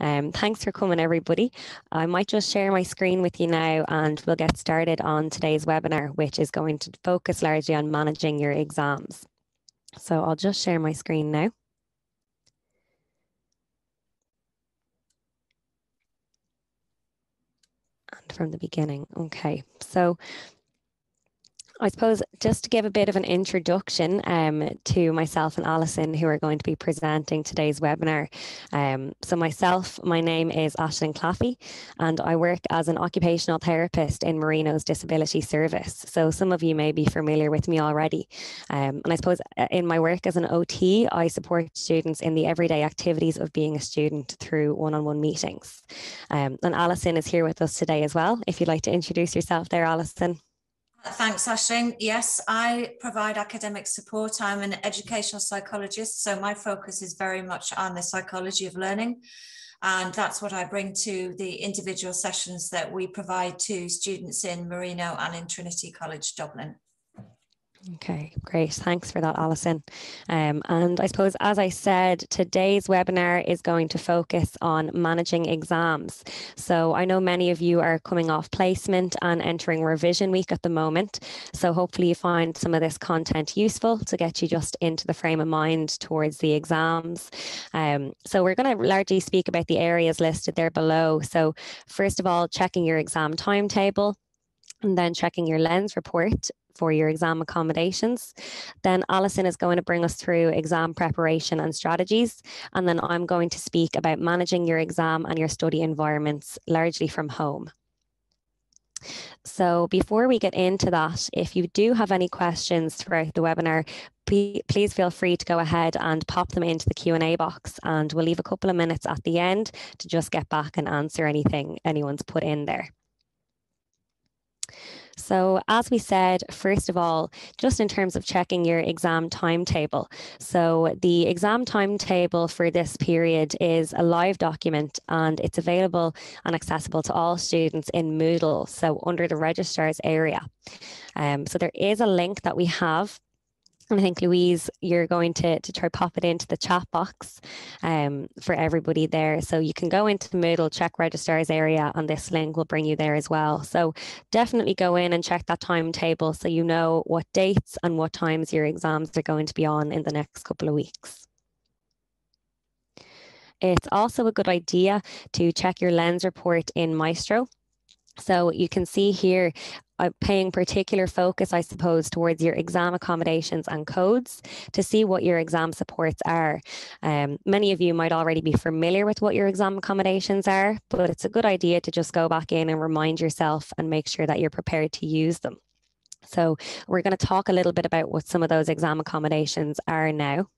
um, thanks for coming, everybody. I might just share my screen with you now and we'll get started on today's webinar, which is going to focus largely on managing your exams. So I'll just share my screen now. And from the beginning, okay. So I suppose just to give a bit of an introduction um, to myself and Alison, who are going to be presenting today's webinar. Um, so myself, my name is Ashlyn Claffey, and I work as an occupational therapist in Marino's Disability Service. So some of you may be familiar with me already. Um, and I suppose uh, in my work as an OT, I support students in the everyday activities of being a student through one-on-one -on -one meetings. Um, and Alison is here with us today as well. If you'd like to introduce yourself there, Alison. Thanks, Ashling. Yes, I provide academic support. I'm an educational psychologist, so my focus is very much on the psychology of learning. And that's what I bring to the individual sessions that we provide to students in Marino and in Trinity College Dublin. Okay, great. Thanks for that, Alison. Um, and I suppose, as I said, today's webinar is going to focus on managing exams. So I know many of you are coming off placement and entering revision week at the moment. So hopefully you find some of this content useful to get you just into the frame of mind towards the exams. Um, so we're going to largely speak about the areas listed there below. So first of all, checking your exam timetable and then checking your LENS report for your exam accommodations. Then Alison is going to bring us through exam preparation and strategies. And then I'm going to speak about managing your exam and your study environments largely from home. So before we get into that, if you do have any questions throughout the webinar, please feel free to go ahead and pop them into the Q&A box and we'll leave a couple of minutes at the end to just get back and answer anything anyone's put in there. So as we said, first of all, just in terms of checking your exam timetable. So the exam timetable for this period is a live document and it's available and accessible to all students in Moodle, so under the registrars area. Um, so there is a link that we have and I think Louise, you're going to, to try pop it into the chat box um, for everybody there. So you can go into the Moodle, check registrars area, and this link will bring you there as well. So definitely go in and check that timetable so you know what dates and what times your exams are going to be on in the next couple of weeks. It's also a good idea to check your LENS report in Maestro. So you can see here uh, paying particular focus, I suppose, towards your exam accommodations and codes to see what your exam supports are. Um, many of you might already be familiar with what your exam accommodations are, but it's a good idea to just go back in and remind yourself and make sure that you're prepared to use them. So we're going to talk a little bit about what some of those exam accommodations are now.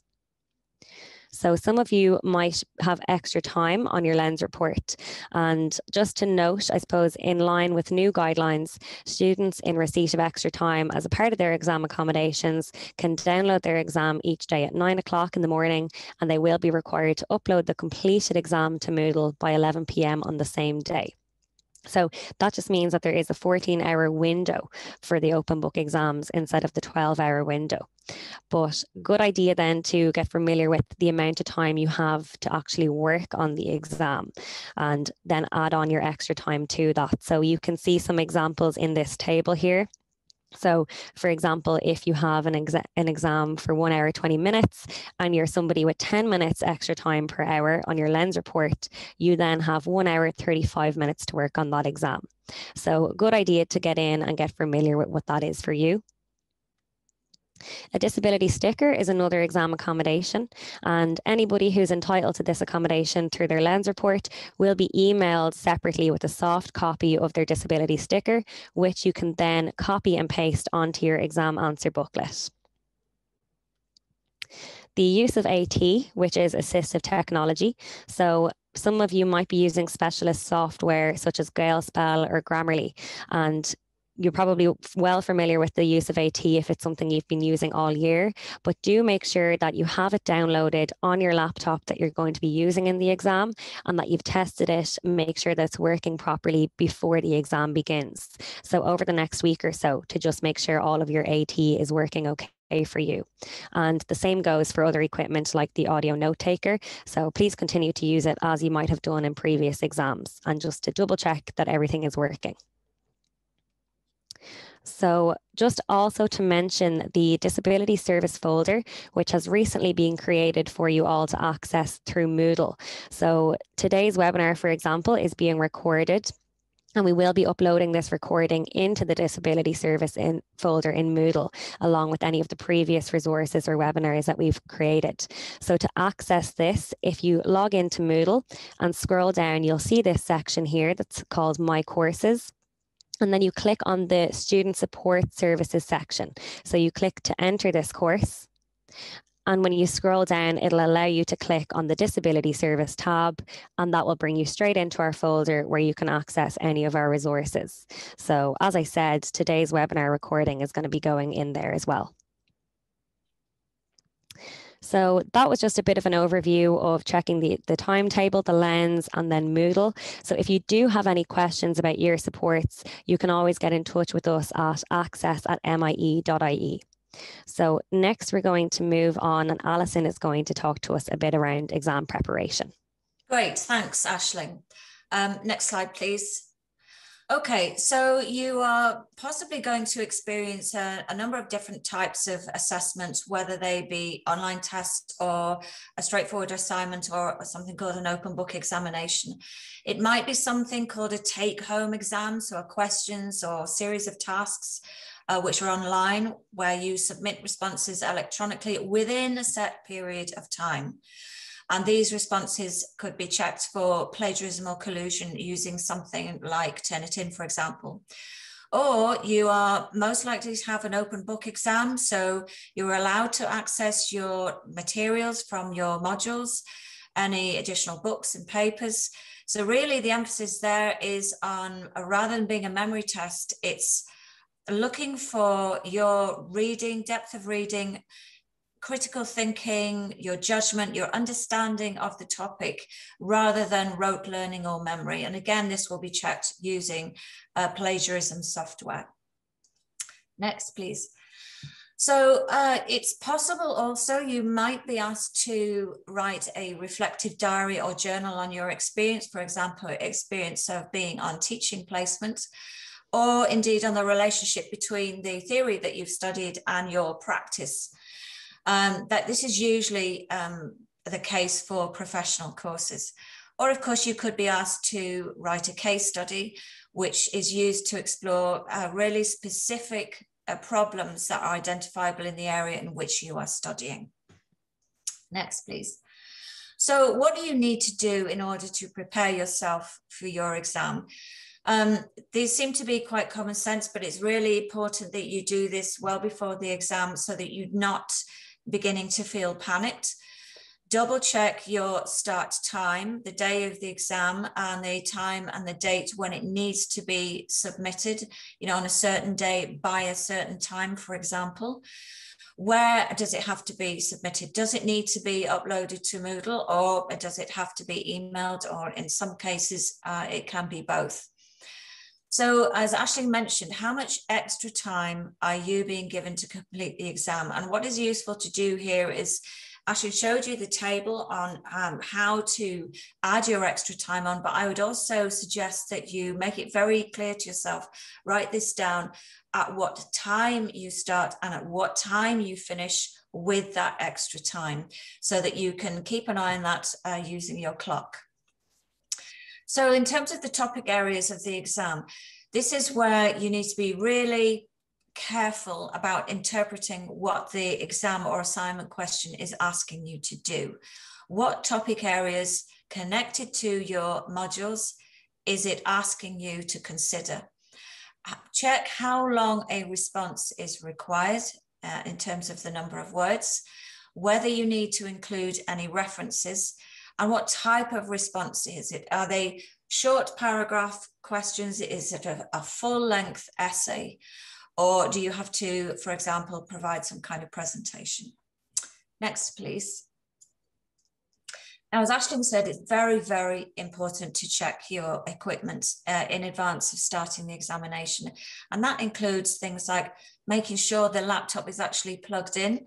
So some of you might have extra time on your LENS report. And just to note, I suppose, in line with new guidelines, students in receipt of extra time as a part of their exam accommodations can download their exam each day at nine o'clock in the morning, and they will be required to upload the completed exam to Moodle by 11 p.m. on the same day. So that just means that there is a 14 hour window for the open book exams instead of the 12 hour window. But good idea then to get familiar with the amount of time you have to actually work on the exam and then add on your extra time to that. So you can see some examples in this table here. So, for example, if you have an, exa an exam for one hour, 20 minutes, and you're somebody with 10 minutes extra time per hour on your LENS report, you then have one hour, 35 minutes to work on that exam. So, good idea to get in and get familiar with what that is for you. A disability sticker is another exam accommodation, and anybody who's entitled to this accommodation through their LENS report will be emailed separately with a soft copy of their disability sticker, which you can then copy and paste onto your exam answer booklet. The use of AT, which is assistive technology. So some of you might be using specialist software such as Gaelspell or Grammarly, and you're probably well familiar with the use of AT if it's something you've been using all year, but do make sure that you have it downloaded on your laptop that you're going to be using in the exam and that you've tested it, make sure that it's working properly before the exam begins. So over the next week or so to just make sure all of your AT is working okay for you. And the same goes for other equipment like the audio note taker. So please continue to use it as you might have done in previous exams and just to double check that everything is working. So just also to mention the disability service folder, which has recently been created for you all to access through Moodle. So today's webinar, for example, is being recorded and we will be uploading this recording into the disability service in folder in Moodle, along with any of the previous resources or webinars that we've created. So to access this, if you log into Moodle and scroll down, you'll see this section here that's called My Courses and then you click on the student support services section. So you click to enter this course. And when you scroll down, it'll allow you to click on the disability service tab, and that will bring you straight into our folder where you can access any of our resources. So as I said, today's webinar recording is going to be going in there as well. So that was just a bit of an overview of checking the, the timetable, the lens, and then Moodle. So if you do have any questions about year supports, you can always get in touch with us at access at mie.ie. So next we're going to move on and Alison is going to talk to us a bit around exam preparation. Great, thanks Ashling. Um, next slide please. Okay, so you are possibly going to experience a, a, number of different types of assessments, whether they be online tests or a straightforward assignment or something called an open book examination. It might be something called a take home exam, so a questions or series of tasks uh, which are online where you submit responses electronically within a set period of time. And these responses could be checked for plagiarism or collusion using something like Turnitin, for example. Or you are most likely to have an open book exam. So you're allowed to access your materials from your modules, any additional books and papers. So really the emphasis there is on, rather than being a memory test, it's looking for your reading, depth of reading, critical thinking, your judgment, your understanding of the topic, rather than rote learning or memory. And again, this will be checked using uh, plagiarism software. Next, please. So uh, it's possible also you might be asked to write a reflective diary or journal on your experience, for example, experience of being on teaching placement, or indeed on the relationship between the theory that you've studied and your practice um, that this is usually um, the case for professional courses. Or of course, you could be asked to write a case study, which is used to explore uh, really specific uh, problems that are identifiable in the area in which you are studying. Next, please. So what do you need to do in order to prepare yourself for your exam? Um, these seem to be quite common sense, but it's really important that you do this well before the exam so that you're not beginning to feel panicked, double check your start time, the day of the exam, and the time and the date when it needs to be submitted, you know, on a certain day by a certain time, for example. Where does it have to be submitted? Does it need to be uploaded to Moodle or does it have to be emailed? Or in some cases, uh, it can be both. So as Ashley mentioned, how much extra time are you being given to complete the exam? And what is useful to do here is Ashley showed you the table on um, how to add your extra time on, but I would also suggest that you make it very clear to yourself, write this down at what time you start and at what time you finish with that extra time so that you can keep an eye on that uh, using your clock. So in terms of the topic areas of the exam, this is where you need to be really careful about interpreting what the exam or assignment question is asking you to do. What topic areas connected to your modules is it asking you to consider? Check how long a response is required uh, in terms of the number of words, whether you need to include any references, and what type of response is it? Are they short paragraph questions? Is it a, a full length essay? Or do you have to, for example, provide some kind of presentation? Next, please. Now, as Ashling said, it's very, very important to check your equipment uh, in advance of starting the examination. And that includes things like making sure the laptop is actually plugged in.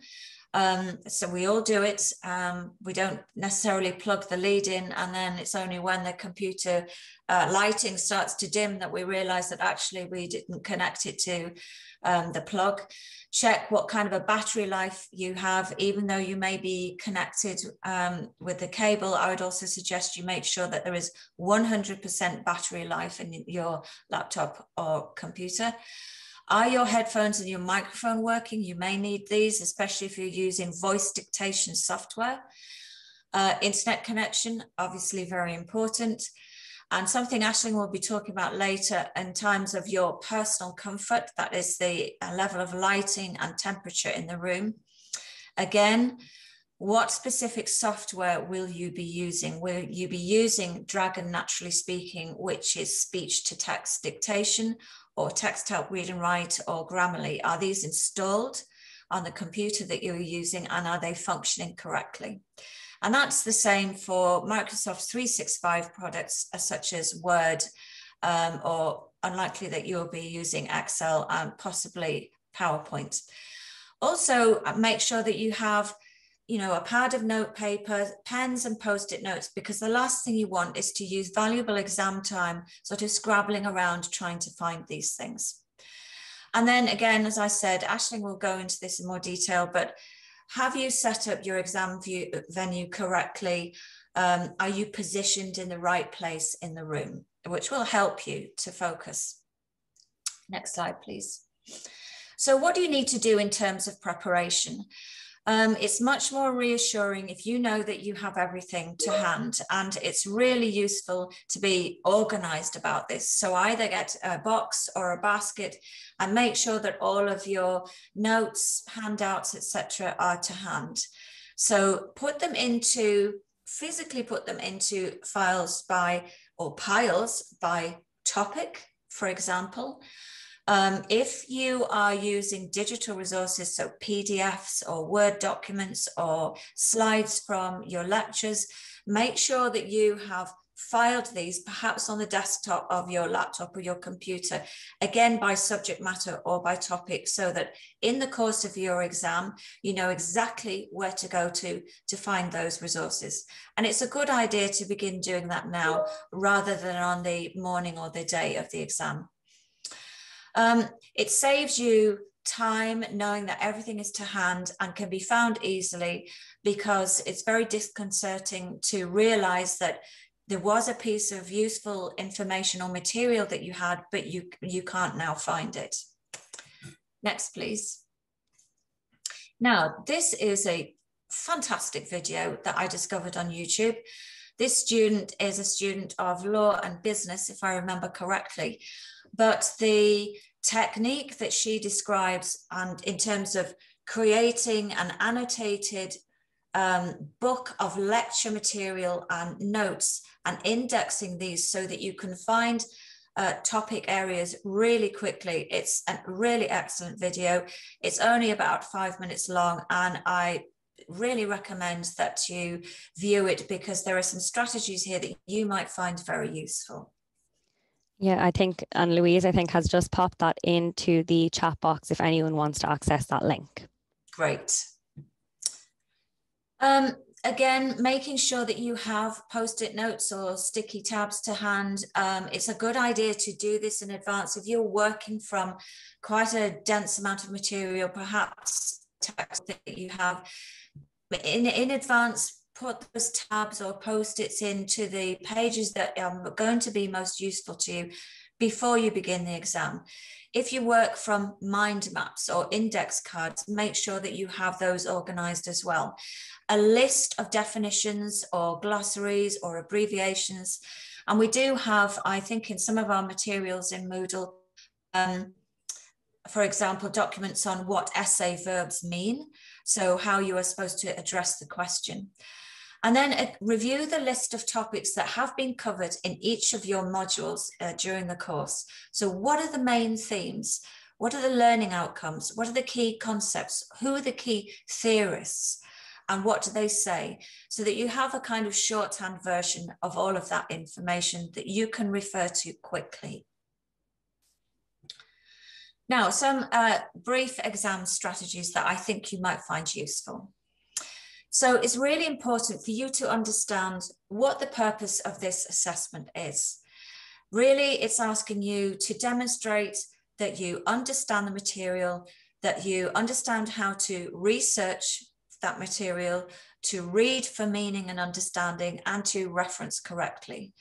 Um, so we all do it. Um, we don't necessarily plug the lead in, and then it's only when the computer uh, lighting starts to dim that we realize that actually we didn't connect it to um, the plug. Check what kind of a battery life you have, even though you may be connected um, with the cable. I would also suggest you make sure that there is 100% battery life in your laptop or computer. Are your headphones and your microphone working? You may need these, especially if you're using voice dictation software. Uh, internet connection, obviously very important. And something Ashling will be talking about later in terms of your personal comfort, that is the uh, level of lighting and temperature in the room. Again, what specific software will you be using? Will you be using Dragon NaturallySpeaking, which is speech to text dictation, or Texthelp read and write or Grammarly, are these installed on the computer that you're using and are they functioning correctly? And that's the same for Microsoft 365 products uh, such as Word um, or unlikely that you'll be using Excel and possibly PowerPoint. Also, uh, make sure that you have you know, a pad of note paper, pens and post-it notes, because the last thing you want is to use valuable exam time sort of scrabbling around trying to find these things. And then again, as I said, Ashling will go into this in more detail, but have you set up your exam view, venue correctly? Um, are you positioned in the right place in the room, which will help you to focus. Next slide, please. So what do you need to do in terms of preparation? Um, it's much more reassuring if you know that you have everything to hand and it's really useful to be organized about this. So either get a box or a basket and make sure that all of your notes, handouts, etc., are to hand. So put them into, physically put them into files by, or piles by topic, for example. Um, if you are using digital resources, so PDFs or Word documents or slides from your lectures, make sure that you have filed these perhaps on the desktop of your laptop or your computer, again by subject matter or by topic, so that in the course of your exam, you know exactly where to go to to find those resources. And it's a good idea to begin doing that now rather than on the morning or the day of the exam. Um, it saves you time knowing that everything is to hand and can be found easily because it's very disconcerting to realize that there was a piece of useful information or material that you had, but you, you can't now find it. Next, please. Now, this is a fantastic video that I discovered on YouTube. This student is a student of law and business, if I remember correctly but the technique that she describes and in terms of creating an annotated um, book of lecture material and notes and indexing these so that you can find uh, topic areas really quickly. It's a really excellent video. It's only about five minutes long and I really recommend that you view it because there are some strategies here that you might find very useful. Yeah, I think, and Louise, I think, has just popped that into the chat box if anyone wants to access that link. Great. Um, again, making sure that you have post-it notes or sticky tabs to hand. Um, it's a good idea to do this in advance. If you're working from quite a dense amount of material, perhaps text that you have in, in advance, put those tabs or post-its into the pages that are going to be most useful to you before you begin the exam. If you work from mind maps or index cards, make sure that you have those organized as well. A list of definitions or glossaries or abbreviations. And we do have, I think in some of our materials in Moodle, um, for example, documents on what essay verbs mean. So how you are supposed to address the question. And then uh, review the list of topics that have been covered in each of your modules uh, during the course. So what are the main themes? What are the learning outcomes? What are the key concepts? Who are the key theorists? and what do they say so that you have a kind of shorthand version of all of that information that you can refer to quickly. Now, some uh, brief exam strategies that I think you might find useful. So it's really important for you to understand what the purpose of this assessment is. Really, it's asking you to demonstrate that you understand the material, that you understand how to research that material, to read for meaning and understanding, and to reference correctly.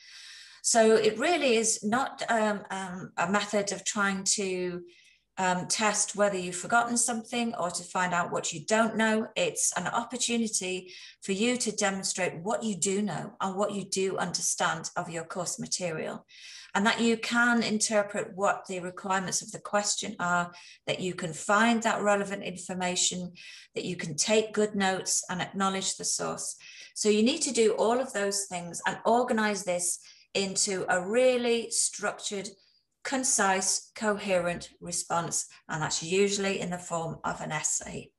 So it really is not um, um, a method of trying to um, test whether you've forgotten something or to find out what you don't know. It's an opportunity for you to demonstrate what you do know and what you do understand of your course material. And that you can interpret what the requirements of the question are, that you can find that relevant information, that you can take good notes and acknowledge the source. So you need to do all of those things and organize this into a really structured concise, coherent response, and that's usually in the form of an essay.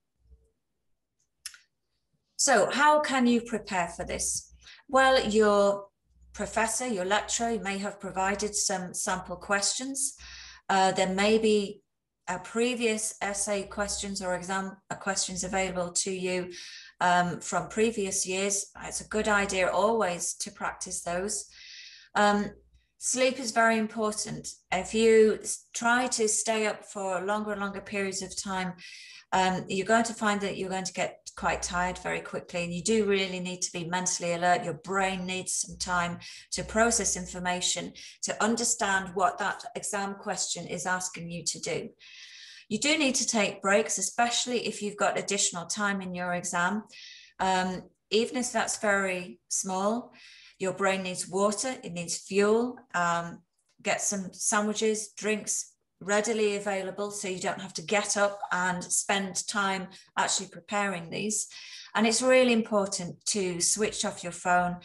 So how can you prepare for this? Well, your professor, your lecturer may have provided some sample questions. Uh, there may be a previous essay questions or exam uh, questions available to you um, from previous years. It's a good idea always to practice those. Um, sleep is very important. If you try to stay up for longer and longer periods of time, um, you're going to find that you're going to get quite tired very quickly. And you do really need to be mentally alert. Your brain needs some time to process information, to understand what that exam question is asking you to do. You do need to take breaks, especially if you've got additional time in your exam. Um, even if that's very small, your brain needs water, it needs fuel. Um, get some sandwiches, drinks readily available so you don't have to get up and spend time actually preparing these. And it's really important to switch off your phone,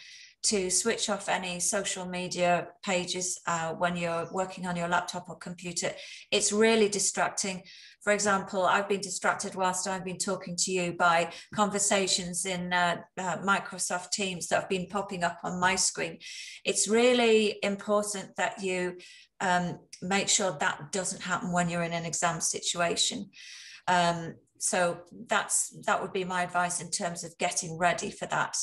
to switch off any social media pages uh, when you're working on your laptop or computer. It's really distracting. For example, I've been distracted whilst I've been talking to you by conversations in uh, uh, Microsoft Teams that have been popping up on my screen. It's really important that you um, make sure that doesn't happen when you're in an exam situation. Um, so that's that would be my advice in terms of getting ready for that.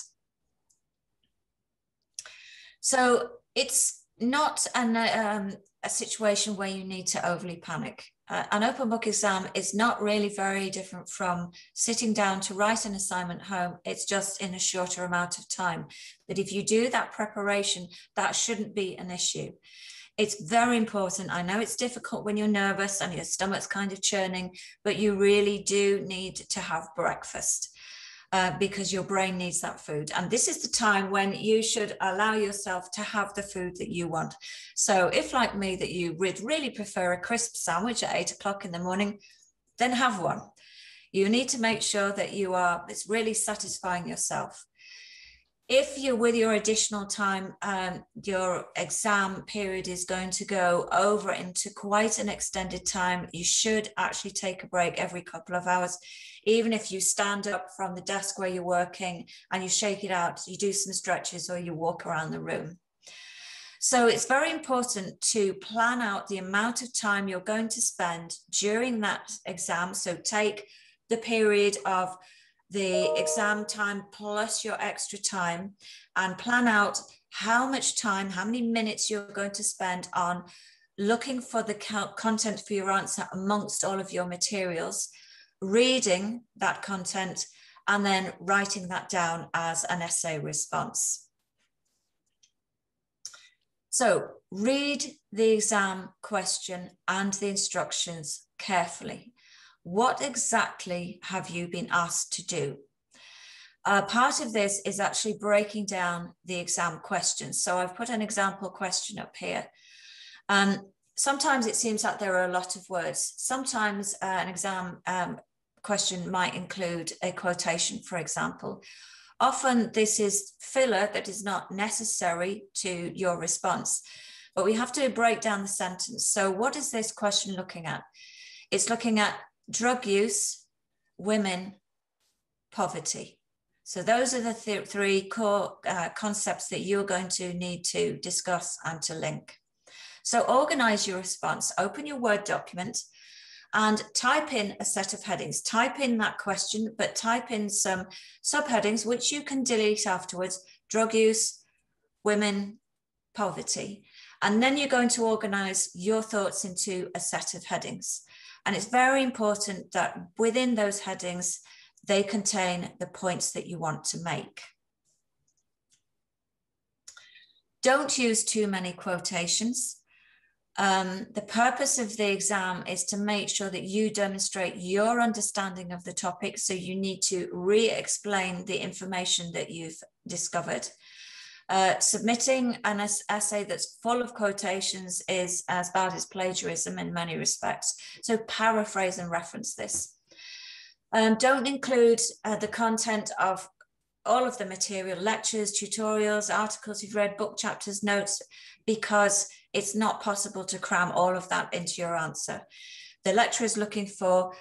So it's not an, um, a situation where you need to overly panic. Uh, an open book exam is not really very different from sitting down to write an assignment home. It's just in a shorter amount of time. But if you do that preparation, that shouldn't be an issue. It's very important. I know it's difficult when you're nervous and your stomach's kind of churning, but you really do need to have breakfast. Uh, because your brain needs that food. And this is the time when you should allow yourself to have the food that you want. So if like me, that you would really prefer a crisp sandwich at eight o'clock in the morning, then have one. You need to make sure that you are, it's really satisfying yourself if you're with your additional time, um, your exam period is going to go over into quite an extended time, you should actually take a break every couple of hours. Even if you stand up from the desk where you're working and you shake it out, you do some stretches or you walk around the room. So it's very important to plan out the amount of time you're going to spend during that exam. So take the period of the exam time plus your extra time and plan out how much time, how many minutes you're going to spend on looking for the content for your answer amongst all of your materials, reading that content, and then writing that down as an essay response. So read the exam question and the instructions carefully what exactly have you been asked to do? Uh, part of this is actually breaking down the exam questions. So I've put an example question up here. Um, sometimes it seems like there are a lot of words. Sometimes uh, an exam um, question might include a quotation, for example. Often this is filler that is not necessary to your response, but we have to break down the sentence. So what is this question looking at? It's looking at drug use, women, poverty. So those are the th three core uh, concepts that you're going to need to discuss and to link. So organize your response, open your Word document and type in a set of headings. Type in that question, but type in some subheadings, which you can delete afterwards, drug use, women, poverty. And then you're going to organize your thoughts into a set of headings. And it's very important that within those headings, they contain the points that you want to make. Don't use too many quotations. Um, the purpose of the exam is to make sure that you demonstrate your understanding of the topic. So you need to re-explain the information that you've discovered. Uh, submitting an essay that's full of quotations is as bad as plagiarism in many respects. So paraphrase and reference this. Um, don't include uh, the content of all of the material, lectures, tutorials, articles you've read, book chapters, notes, because it's not possible to cram all of that into your answer. The lecturer is looking for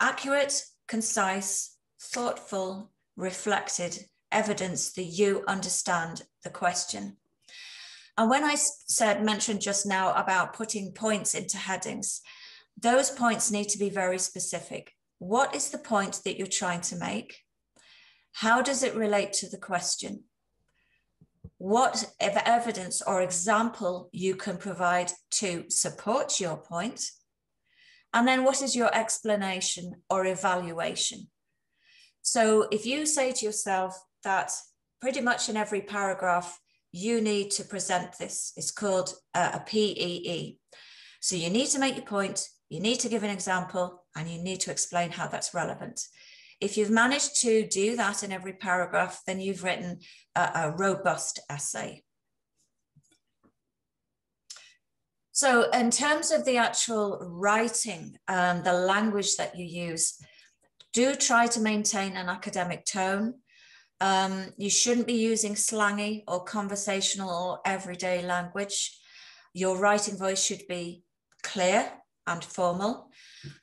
accurate, concise, thoughtful, reflected evidence that you understand the question. And when I said, mentioned just now about putting points into headings, those points need to be very specific. What is the point that you're trying to make? How does it relate to the question? What evidence or example you can provide to support your point? And then what is your explanation or evaluation? So if you say to yourself, that pretty much in every paragraph, you need to present this. It's called uh, a PEE. So you need to make your point, you need to give an example, and you need to explain how that's relevant. If you've managed to do that in every paragraph, then you've written a, a robust essay. So in terms of the actual writing, um, the language that you use, do try to maintain an academic tone. Um, you shouldn't be using slangy or conversational or everyday language. Your writing voice should be clear and formal.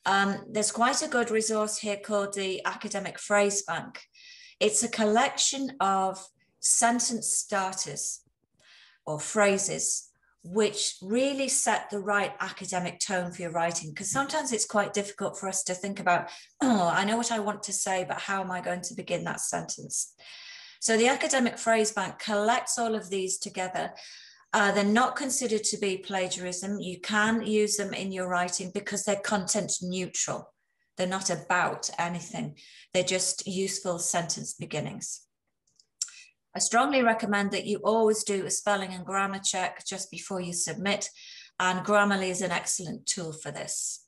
Um, there's quite a good resource here called the Academic Phrase Bank. It's a collection of sentence starters or phrases which really set the right academic tone for your writing. Because sometimes it's quite difficult for us to think about, oh, I know what I want to say, but how am I going to begin that sentence? So the Academic Phrase Bank collects all of these together. Uh, they're not considered to be plagiarism. You can use them in your writing because they're content neutral. They're not about anything. They're just useful sentence beginnings. I strongly recommend that you always do a spelling and grammar check just before you submit, and Grammarly is an excellent tool for this.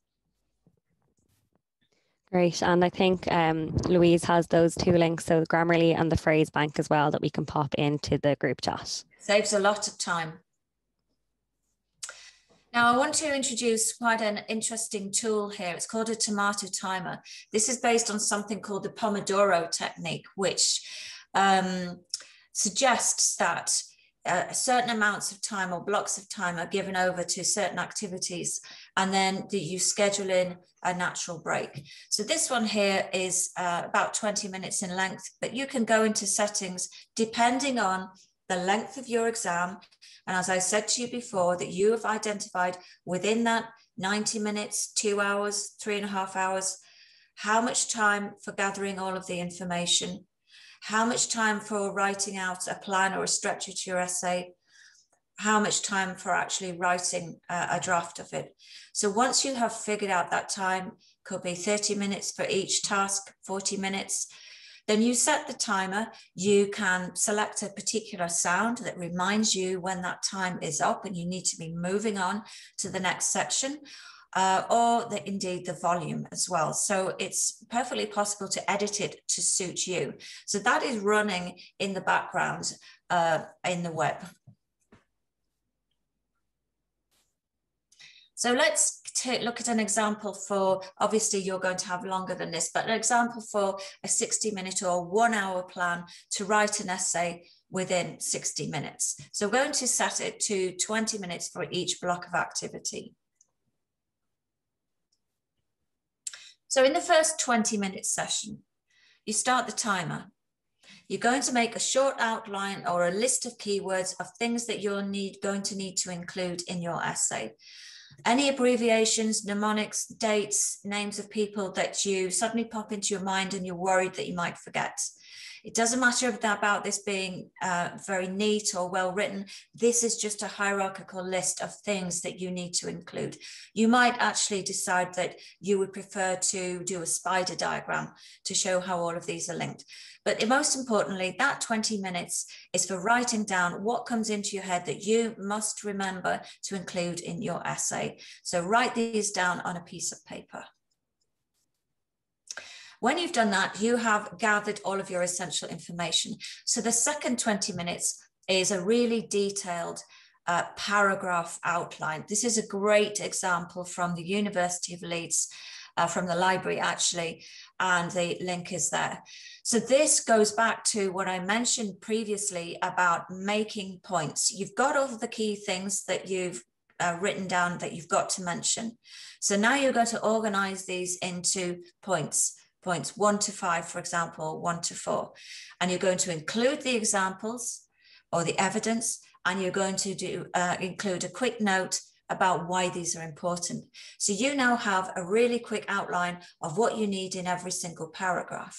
Great. And I think um, Louise has those two links, so Grammarly and the phrase bank as well, that we can pop into the group chat. Saves a lot of time. Now, I want to introduce quite an interesting tool here. It's called a tomato timer. This is based on something called the Pomodoro technique, which um, suggests that uh, certain amounts of time or blocks of time are given over to certain activities and then that you schedule in a natural break. So this one here is uh, about 20 minutes in length, but you can go into settings depending on the length of your exam. And as I said to you before, that you have identified within that 90 minutes, two hours, three and a half hours, how much time for gathering all of the information, how much time for writing out a plan or a structure to your essay, how much time for actually writing a, draft of it. So once you have figured out that time, could be 30 minutes for each task, 40 minutes, then you set the timer. You can select a particular sound that reminds you when that time is up and you need to be moving on to the next section uh, or the, indeed the volume as well. So it's perfectly possible to edit it to suit you. So that is running in the background uh, in the web. So let's look at an example for, obviously you're going to have longer than this, but an example for a 60 minute or one hour plan to write an essay within 60 minutes. So we're going to set it to 20 minutes for each block of activity. So in the first 20 minute session, you start the timer. You're going to make a short outline or a list of keywords of things that you're need, going to need to include in your essay. Any abbreviations, mnemonics, dates, names of people that you suddenly pop into your mind and you're worried that you might forget. It doesn't matter about this being uh, very neat or well written. This is just a hierarchical list of things that you need to include. You might actually decide that you would prefer to do a spider diagram to show how all of these are linked. But most importantly, that 20 minutes is for writing down what comes into your head that you must remember to include in your essay. So write these down on a piece of paper. When you've done that, you have gathered all of your essential information. So the second 20 minutes is a really detailed uh, paragraph outline. This is a great example from the University of Leeds, uh, from the library actually, and the link is there. So this goes back to what I mentioned previously about making points. You've got all of the key things that you've uh, written down that you've got to mention. So now you're going to organize these into points, points one to five, for example, one to four. And you're going to include the examples or the evidence, and you're going to do uh, include a quick note about why these are important. So you now have a really quick outline of what you need in every single paragraph.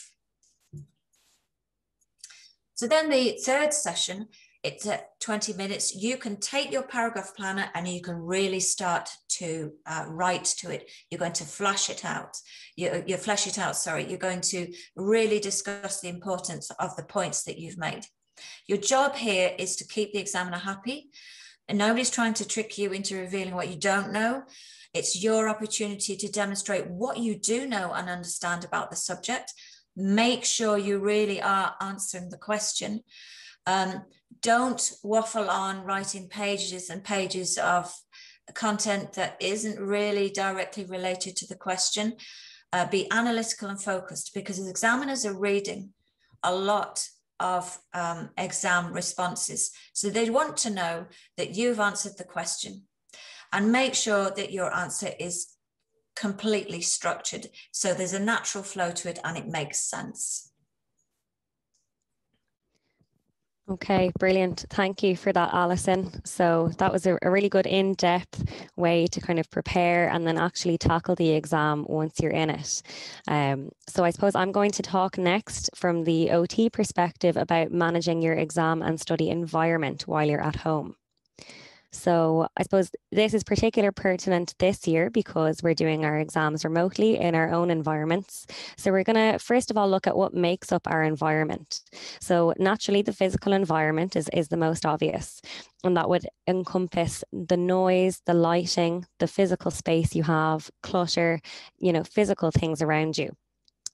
So then the third session, it's at 20 minutes. You can take your paragraph planner and you can really start to uh, write to it. You're going to flash it out. You, you flash it out, sorry. You're going to really discuss the importance of the points that you've made. Your job here is to keep the examiner happy. And nobody's trying to trick you into revealing what you don't know. It's your opportunity to demonstrate what you do know and understand about the subject make sure you really are answering the question. Um, don't waffle on writing pages and pages of content that isn't really directly related to the question. Uh, be analytical and focused because examiners are reading a lot of um, exam responses. So they want to know that you've answered the question and make sure that your answer is completely structured. So there's a natural flow to it and it makes sense. Okay, brilliant. Thank you for that, Alison. So that was a, a, really good in-depth way to kind of prepare and then actually tackle the exam once you're in it. Um, so I suppose I'm going to talk next from the OT perspective about managing your exam and study environment while you're at home. So I suppose this is particularly pertinent this year because we're doing our exams remotely in our own environments. So we're going to first of all look at what makes up our environment. So naturally the physical environment is, is the most obvious and that would encompass the noise, the lighting, the physical space you have, clutter, you know, physical things around you.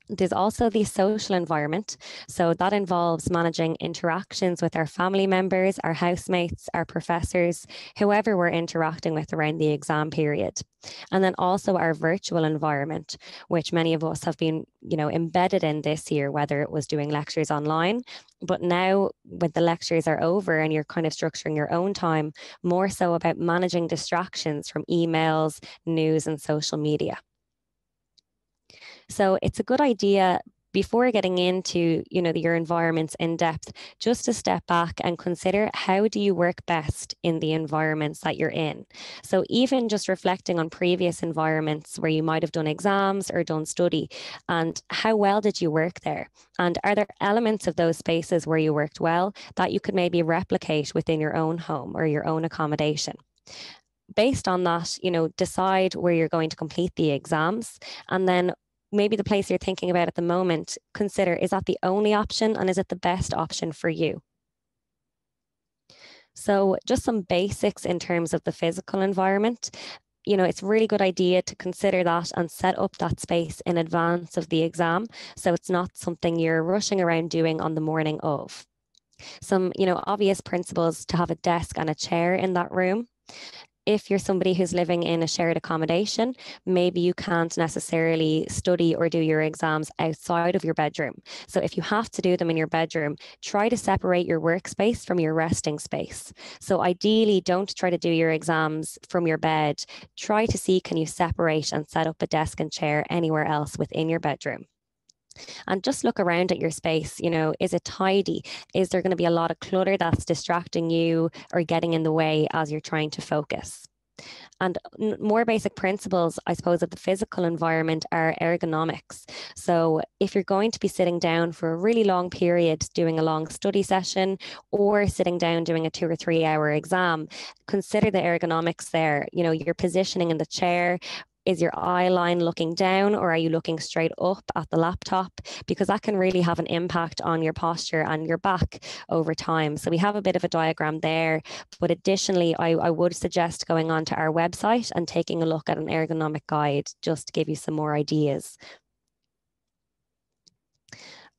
There's also the social environment. So that involves managing interactions with our family members, our housemates, our professors, whoever we're interacting with around the exam period. And then also our virtual environment, which many of us have been, you know, embedded in this year, whether it was doing lectures online, but now when the lectures are over and you're kind of structuring your own time, more so about managing distractions from emails, news, and social media. So it's a good idea before getting into you know your environments in depth just to step back and consider how do you work best in the environments that you're in. So even just reflecting on previous environments where you might have done exams or done study and how well did you work there? And are there elements of those spaces where you worked well that you could maybe replicate within your own home or your own accommodation? Based on that, you know, decide where you're going to complete the exams and then maybe the place you're thinking about at the moment, consider is that the only option and is it the best option for you? So, just some basics in terms of the physical environment. You know, it's really good idea to consider that and set up that space in advance of the exam. So, it's not something you're rushing around doing on the morning of. Some, you know, obvious principles to have a desk and a chair in that room if you're somebody who's living in a shared accommodation, maybe you can't necessarily study or do your exams outside of your bedroom. So if you have to do them in your bedroom, try to separate your workspace from your resting space. So ideally, don't try to do your exams from your bed. Try to see can you separate and set up a desk and chair anywhere else within your bedroom. And just look around at your space you know is it tidy is there going to be a lot of clutter that's distracting you or getting in the way as you're trying to focus and more basic principles, I suppose, of the physical environment are ergonomics. So, if you're going to be sitting down for a really long period doing a long study session or sitting down doing a two or three hour exam, consider the ergonomics there. You know, your positioning in the chair, is your eye line looking down or are you looking straight up at the laptop? Because that can really have an impact on your posture and your back over time. So we have a bit of a diagram there. But additionally, I, I would suggest going onto our website and taking a look at an ergonomic guide just to give you some more ideas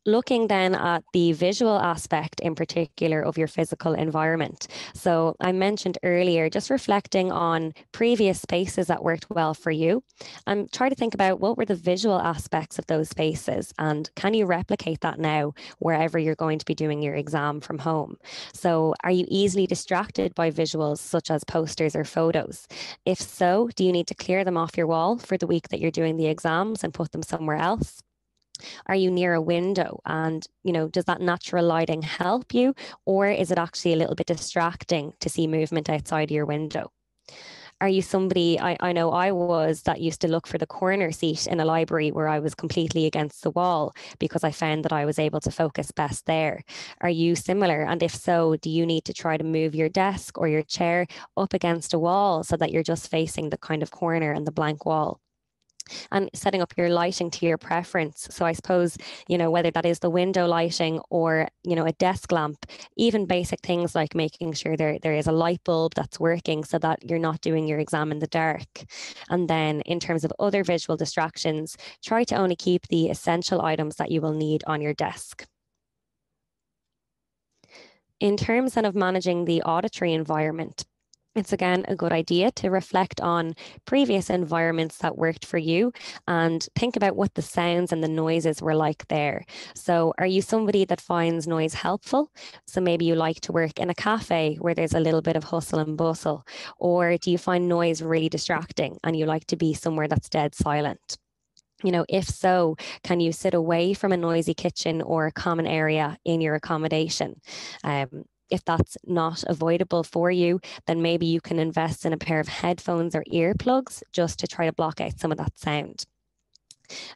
looking then at the visual aspect in particular of your physical environment. So I mentioned earlier, just reflecting on previous spaces that worked well for you and try to think about what were the visual aspects of those spaces and can you replicate that now wherever you're going to be doing your exam from home? So are you easily distracted by visuals such as posters or photos? If so, do you need to clear them off your wall for the week that you're doing the exams and put them somewhere else? Are you near a window? And, you know, does that natural lighting help you? Or is it actually a little bit distracting to see movement outside your window? Are you somebody, I, I know I was, that used to look for the corner seat in a library where I was completely against the wall because I found that I was able to focus best there? Are you similar? And if so, do you need to try to move your desk or your chair up against a wall so that you're just facing the kind of corner and the blank wall? And setting up your lighting to your preference. So I suppose, you know, whether that is the window lighting or, you know, a desk lamp, even basic things like making sure there, there is a light bulb that's working so that you're not doing your exam in the dark. And then in terms of other visual distractions, try to only keep the essential items that you will need on your desk. In terms then of managing the auditory environment, it's again a good idea to reflect on previous environments that worked for you and think about what the sounds and the noises were like there. So, are you somebody that finds noise helpful? So, maybe you like to work in a cafe where there's a little bit of hustle and bustle, or do you find noise really distracting and you like to be somewhere that's dead silent? you know if so can you sit away from a noisy kitchen or a common area in your accommodation um, if that's not avoidable for you, then maybe you can invest in a pair of headphones or earplugs just to try to block out some of that sound.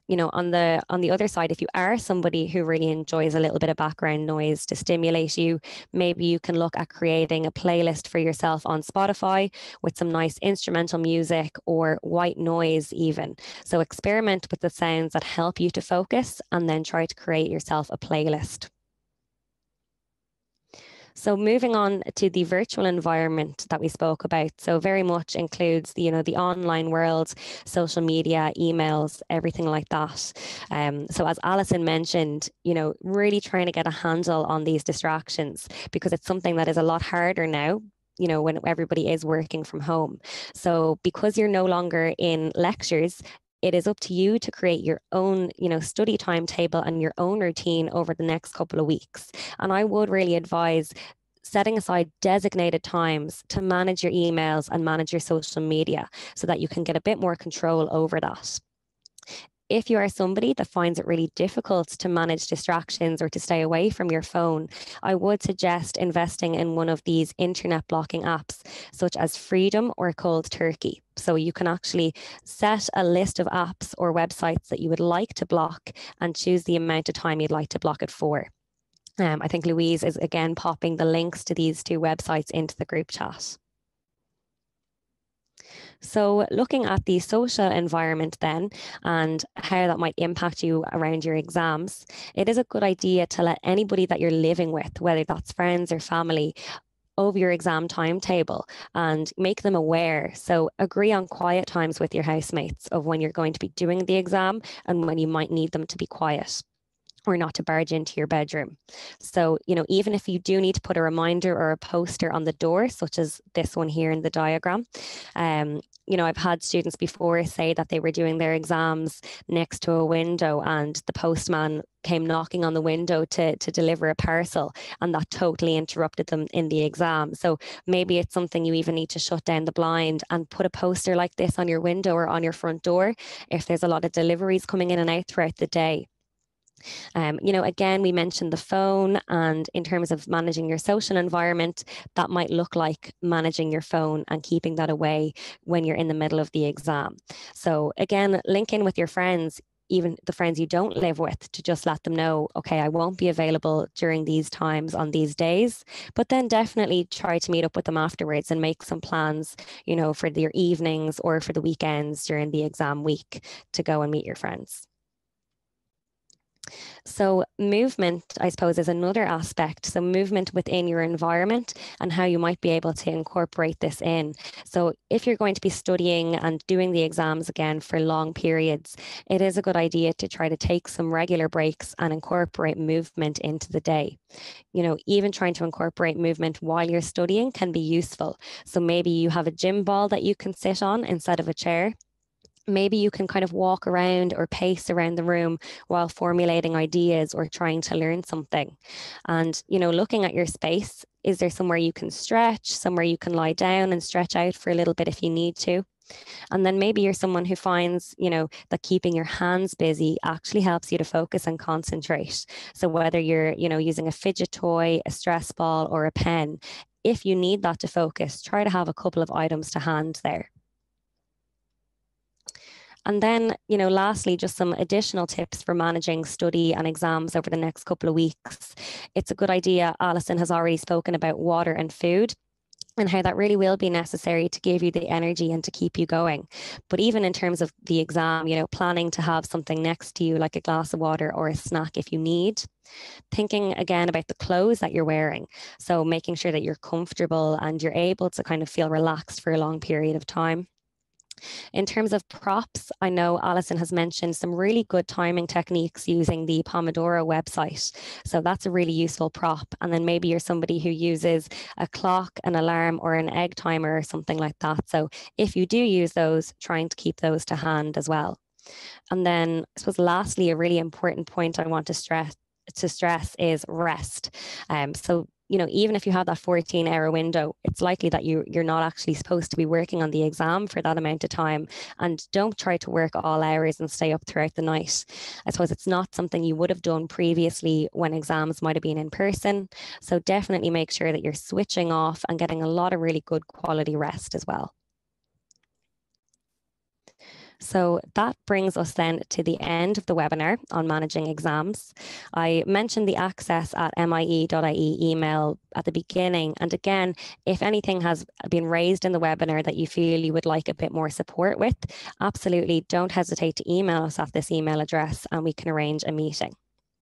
You know on the on the other side if you are somebody who really enjoys a little bit of background noise to stimulate you maybe you can look at creating a playlist for yourself on spotify with some nice instrumental music or white noise even. So experiment with the sounds that help you to focus and then try to create yourself a playlist so moving on to the virtual environment that we spoke about. So very much includes the, you know, the online world, social media, emails, everything like that. Um, so as Alison mentioned, you know, really trying to get a handle on these distractions because it's something that is a lot harder now you know when everybody is working from home so because you're no longer in lectures it is up to you to create your own you know study timetable and your own routine over the next couple of weeks. And i would really advise setting aside designated times to manage your emails and manage your social media so that you can get a bit more control over that if you are somebody that finds it really difficult to manage distractions or to stay away from your phone, I would suggest investing in one of these internet blocking apps, such as Freedom or Cold Turkey. So you can actually set a list of apps or websites that you would like to block and choose the amount of time you'd like to block it for. Um, I think Louise is again popping the links to these two websites into the group chat. So, looking at the social environment then and how that might impact you around your exams, it is a good idea to let anybody that you're living with, whether that's friends or family, over your exam timetable and make them aware. So, agree on quiet times with your housemates of when you're going to be doing the exam and when you might need them to be quiet or not to barge into your bedroom. So, you know, even if you do need to put a reminder or a poster on the door, such as this one here in the diagram, um, you know, I've had students before say that they were doing their exams next to a window and the postman came knocking on the window to, to deliver a parcel and that totally interrupted them in the exam. So maybe it's something you even need to shut down the blind and put a poster like this on your window or on your front door if there's a lot of deliveries coming in and out throughout the day Um, you know, again, we mentioned the phone, and in terms of managing your social environment, that might look like managing your phone and keeping that away when you're in the middle of the exam. So, again, link in with your friends even the friends you don't live with to just let them know okay i won't be available during these times on these days but then definitely try to meet up with them afterwards and make some plans you know for your evenings or for the weekends during the exam week to go and meet your friends so, movement, I suppose, is another aspect. So, movement within your environment and how you might be able to incorporate this in. So, if you're going to be studying and doing the exams again for long periods, it is a good idea to try to take some regular breaks and incorporate movement into the day. You know, even trying to incorporate movement while you're studying can be useful. So, maybe you have a gym ball that you can sit on instead of a chair maybe you can kind of walk around or pace around the room while formulating ideas or trying to learn something. And you know looking at your space is there somewhere you can stretch somewhere you can lie down and stretch out for a little bit if you need to? And then maybe you're someone who finds you know that keeping your hands busy actually helps you to focus and concentrate. So whether you're you know using a fidget toy a stress ball or a pen if you need that to focus try to have a couple of items to hand there and then, you know, lastly, just some additional tips for managing study and exams over the next couple of weeks. It's a good idea. Alison has already spoken about water and food and how that really will be necessary to give you the energy and to keep you going. But even in terms of the exam, you know, planning to have something next to you, like a glass of water or a snack if you need. Thinking again about the clothes that you're wearing. So making sure that you're comfortable and you're able to kind of feel relaxed for a long period of time. In terms of props, I know Alison has mentioned some really good timing techniques using the Pomodoro website. So that's a really useful prop. And then maybe you're somebody who uses a clock, an alarm, or an egg timer or something like that. So if you do use those, trying to keep those to hand as well. And then I suppose lastly, a really important point I want to stress to stress is rest. Um, so you know, even if you have that 14 hour window, it's likely that you, you're not actually supposed to be working on the exam for that amount of time. And don't try to work all hours and stay up throughout the night. I suppose it's not something you would have done previously when exams might have been in person. So definitely make sure that you're switching off and getting a lot of really good quality rest as well. So that brings us then to the end of the webinar on managing exams. I mentioned the access at mie.ie email at the beginning. And again, if anything has been raised in the webinar that you feel you would like a bit more support with, absolutely don't hesitate to email us at this email address and we can arrange a meeting.